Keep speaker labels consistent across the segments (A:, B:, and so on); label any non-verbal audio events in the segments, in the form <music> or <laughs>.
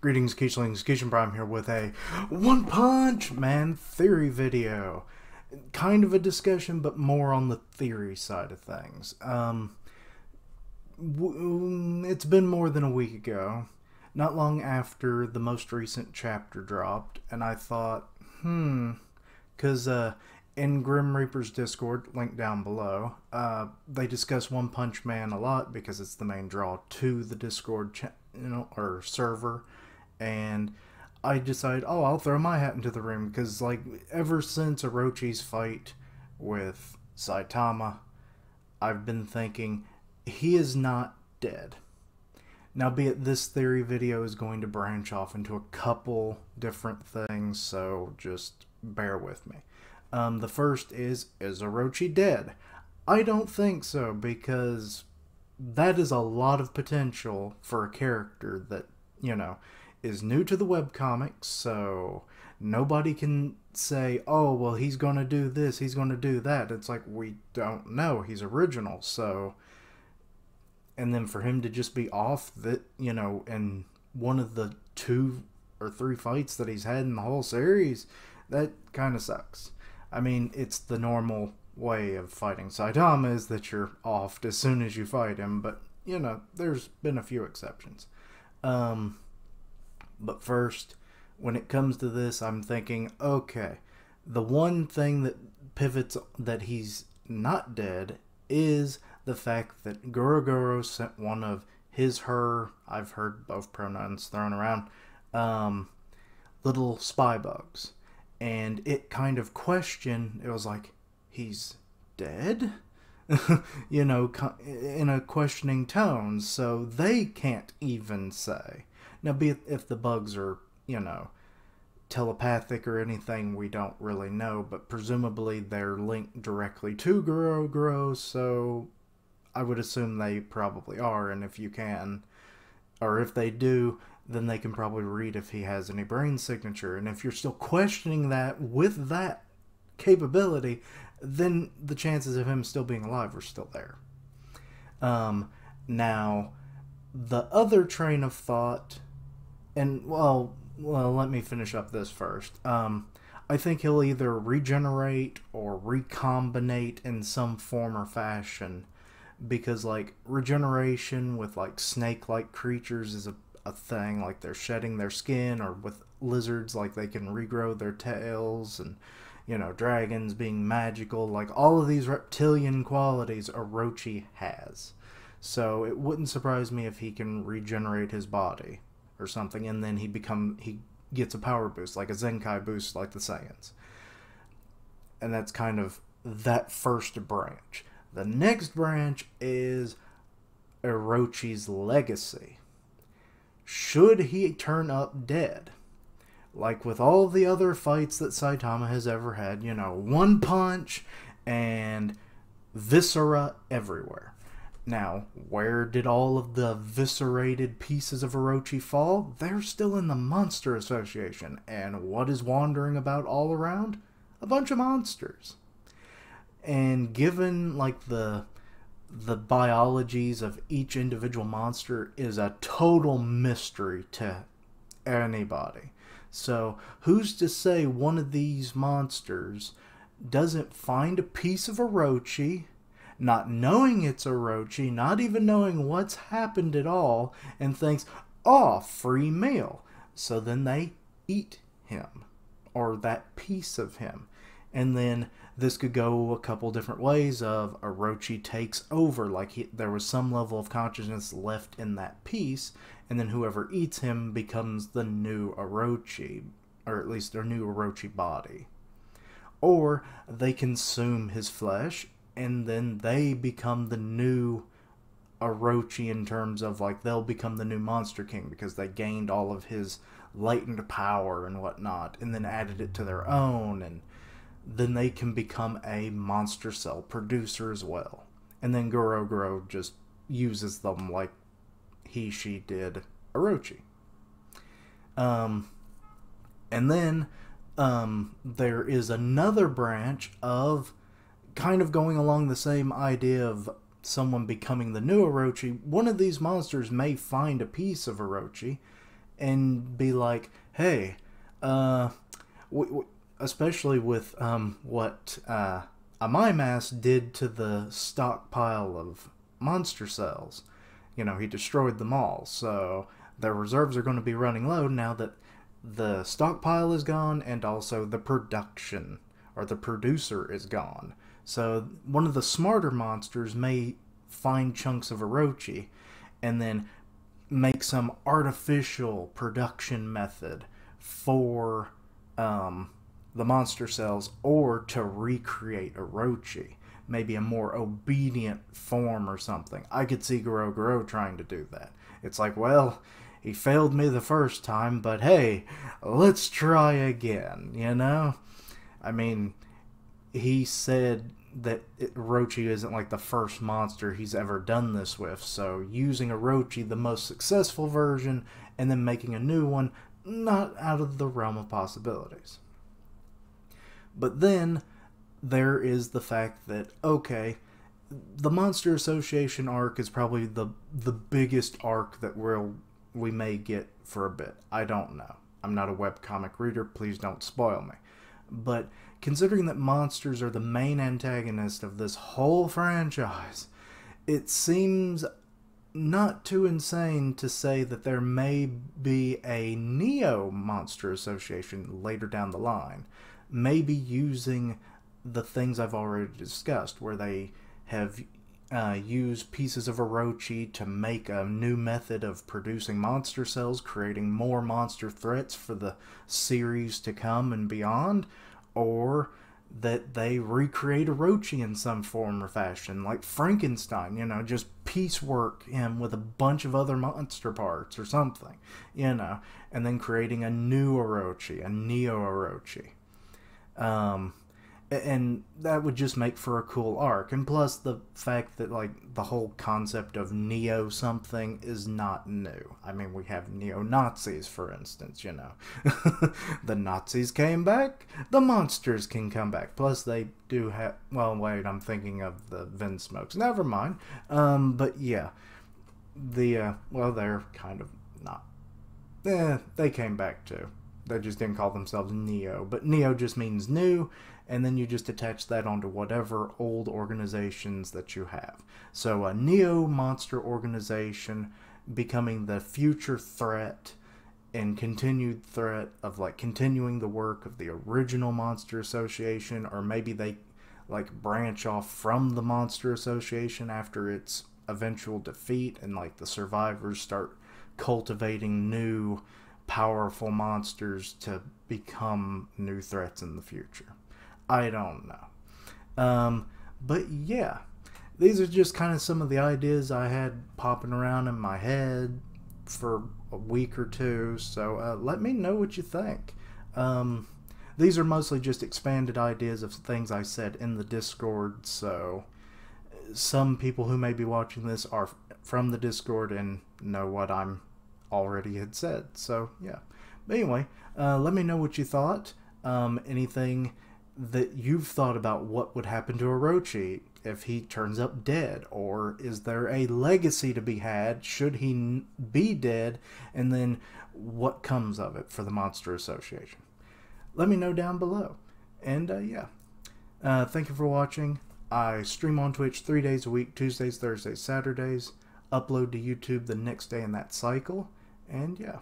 A: Greetings, Keechlings. Kishin Prime here with a One Punch Man theory video. Kind of a discussion, but more on the theory side of things. Um, it's been more than a week ago, not long after the most recent chapter dropped, and I thought, hmm, because uh, in Grim Reaper's Discord, link down below, uh, they discuss One Punch Man a lot because it's the main draw to the Discord channel or server and I decided, oh, I'll throw my hat into the ring because, like, ever since Orochi's fight with Saitama, I've been thinking he is not dead. Now, be it this theory video is going to branch off into a couple different things, so just bear with me. Um, the first is, is Orochi dead? I don't think so, because that is a lot of potential for a character that, you know, is new to the webcomics, so nobody can say, oh, well, he's going to do this, he's going to do that. It's like, we don't know. He's original, so. And then for him to just be off that, you know, in one of the two or three fights that he's had in the whole series, that kind of sucks. I mean, it's the normal way of fighting Saitama is that you're off as soon as you fight him, but, you know, there's been a few exceptions. Um, but first, when it comes to this, I'm thinking, okay, the one thing that pivots that he's not dead is the fact that Gyoro sent one of his, her, I've heard both pronouns thrown around, um, little spy bugs. And it kind of questioned, it was like, he's dead? <laughs> you know, in a questioning tone, so they can't even say. Now, be it if the bugs are, you know, telepathic or anything, we don't really know, but presumably they're linked directly to Gyoro Gyoro, so I would assume they probably are, and if you can, or if they do, then they can probably read if he has any brain signature. And if you're still questioning that with that capability, then the chances of him still being alive are still there. Um, now, the other train of thought and well, well, let me finish up this first. Um, I think he'll either regenerate or recombinate in some form or fashion, because like regeneration with like snake-like creatures is a a thing. Like they're shedding their skin, or with lizards, like they can regrow their tails, and you know, dragons being magical. Like all of these reptilian qualities, Orochi has. So it wouldn't surprise me if he can regenerate his body or something, and then he become he gets a power boost, like a Zenkai boost, like the Saiyans. And that's kind of that first branch. The next branch is Orochi's legacy. Should he turn up dead? Like with all the other fights that Saitama has ever had, you know, one punch and viscera everywhere. Now, where did all of the viscerated pieces of Orochi fall? They're still in the Monster Association. And what is wandering about all around? A bunch of monsters. And given like the the biologies of each individual monster is a total mystery to anybody. So, who's to say one of these monsters doesn't find a piece of Orochi not knowing it's Orochi, not even knowing what's happened at all, and thinks, oh, free meal. So then they eat him, or that piece of him. And then this could go a couple different ways of Orochi takes over, like he, there was some level of consciousness left in that piece, and then whoever eats him becomes the new Orochi, or at least their new Orochi body. Or they consume his flesh and then they become the new Orochi in terms of like they'll become the new Monster King because they gained all of his latent power and whatnot, and then added it to their own, and then they can become a monster cell producer as well. And then Gyoro Gyoro just uses them like he she did Orochi. Um, and then um, there is another branch of kind of going along the same idea of someone becoming the new Orochi, one of these monsters may find a piece of Orochi and be like, hey, uh, especially with um, what uh, Amai Mask did to the stockpile of monster cells. You know, he destroyed them all, so their reserves are going to be running low now that the stockpile is gone and also the production or the producer is gone. So one of the smarter monsters may find chunks of Orochi and then make some artificial production method for um, the monster cells or to recreate Orochi. Maybe a more obedient form or something. I could see Gyoro Gyoro trying to do that. It's like, well, he failed me the first time, but hey, let's try again, you know? I mean, he said that Orochi isn't like the first monster he's ever done this with, so using a Orochi, the most successful version, and then making a new one, not out of the realm of possibilities. But then there is the fact that, okay, the Monster Association arc is probably the the biggest arc that we'll we may get for a bit. I don't know. I'm not a webcomic reader, please don't spoil me. But considering that monsters are the main antagonist of this whole franchise, it seems not too insane to say that there may be a Neo Monster Association later down the line, maybe using the things I've already discussed, where they have uh, use pieces of Orochi to make a new method of producing monster cells, creating more monster threats for the series to come and beyond, or that they recreate Orochi in some form or fashion, like Frankenstein, you know, just piecework him with a bunch of other monster parts or something, you know, and then creating a new Orochi, a Neo Orochi. Um, and that would just make for a cool arc. And plus the fact that like the whole concept of neo something is not new. I mean we have neo-nazis for instance you know. <laughs> The nazis came back the monsters can come back. Plus they do have well wait i'm thinking of the Vinsmokes never mind. Um but yeah. The uh well they're kind of not eh, they came back too. They just didn't call themselves neo. But neo just means new and then you just attach that onto whatever old organizations that you have. So a neo monster organization becoming the future threat and continued threat of like continuing the work of the original monster association or maybe they like branch off from the monster association after its eventual defeat and like the survivors start cultivating new powerful monsters to become new threats in the future. I don't know. Um, but yeah, these are just kind of some of the ideas I had popping around in my head for a week or two. So uh, let me know what you think. Um, these are mostly just expanded ideas of things I said in the Discord. So some people who may be watching this are from the Discord and know what I'm already had said. So yeah. But anyway, uh, let me know what you thought. Um, anything that you've thought about what would happen to Orochi if he turns up dead, or is there a legacy to be had should he be dead, and then what comes of it for the Monster Association? Let me know down below. And uh, yeah, uh, thank you for watching. I stream on Twitch three days a week Tuesdays, Thursdays, Saturdays. Upload to YouTube the next day in that cycle. And yeah,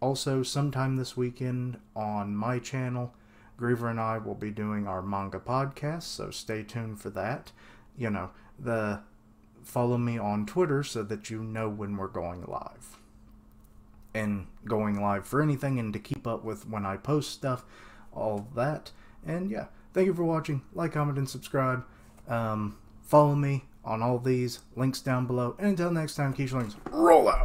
A: also sometime this weekend on my channel Griever and I will be doing our manga podcast, so stay tuned for that. You know, the follow me on Twitter so that you know when we're going live. And going live for anything and to keep up with when I post stuff, all that. And yeah, thank you for watching. Like, comment, and subscribe. Um, follow me on all these links down below. And until next time, Keisha Links, roll out!